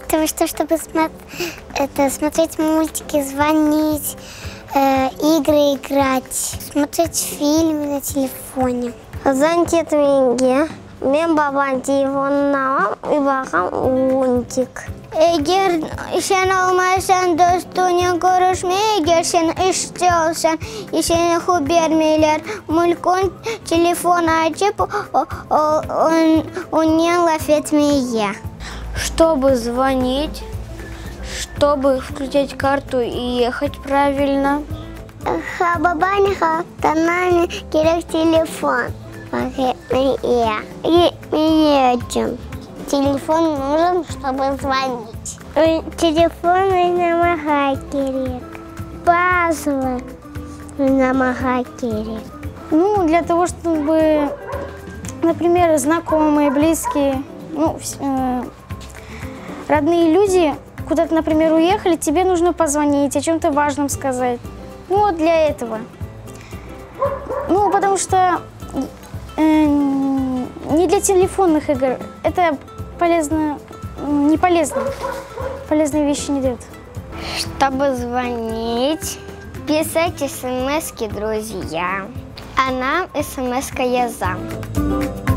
Потому что, чтобы это, смотреть мультики, звонить, э, игры играть, смотреть фильмы на телефоне. Менге мен бабам телефонуна үйбагам лунтик Егер сен алмайсаң достуңа көрішме, егер сен іште алсаң, и сені ху бермейлер. Мүлкін телефон açıp о- о- он- онен лаф етмeye. Чтобы звонить, чтобы включать карту и ехать правильно. Ха бабаниха канале керек телефон. Я. И мне этим. Телефон нужен, чтобы звонить. Телефон намага керек. Базово намага керек. Ну, для того, чтобы, например, знакомые, близкие, ну, э, родные люди куда-то, например, уехали, тебе нужно позвонить, о чем-то важном сказать. Ну, вот для этого. Ну, потому что не для телефонных игр. Это полезно, не полезно. Полезные вещи не дают. Чтобы звонить, писать смс друзьям. А нам смс я за.